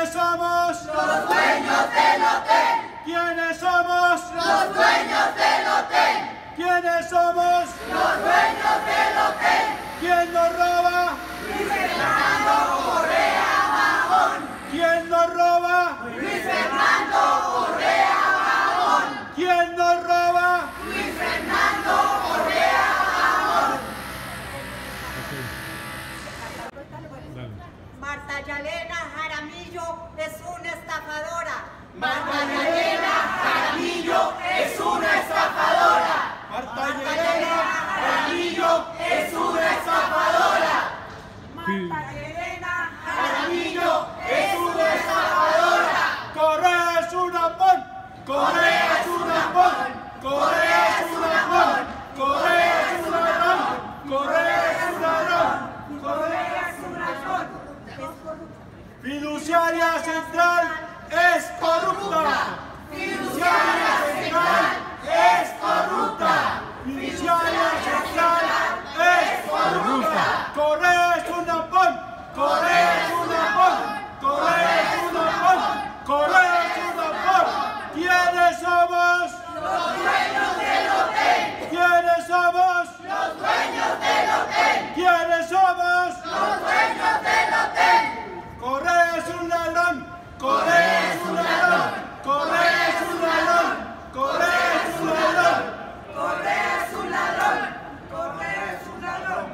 ¿Quiénes somos? Los dueños del hotel. ¿Quiénes somos? Los dueños del hotel. ¿Quiénes somos? Los dueños del hotel. ¿Quién nos roba? Luis Fernando Correa Mahón. ¿Quién nos roba? Luis Fernando Correa Mahón. ¿Quién nos roba? Luis Fernando Correa Mahón. Marta Yalena Jaramillo es una estafadora. Marta Yelena Jaramillo es una estafadora. Yelena Jaramillo es una estafadora. Marta Yelena Jaramillo es una estafadora. Correa es un amor. Correa es un amor. Correa es un amor. Correa es un ladrón. Correa es un ladrón. Correa es un ladrón. Fiduciaria Central es corrupta.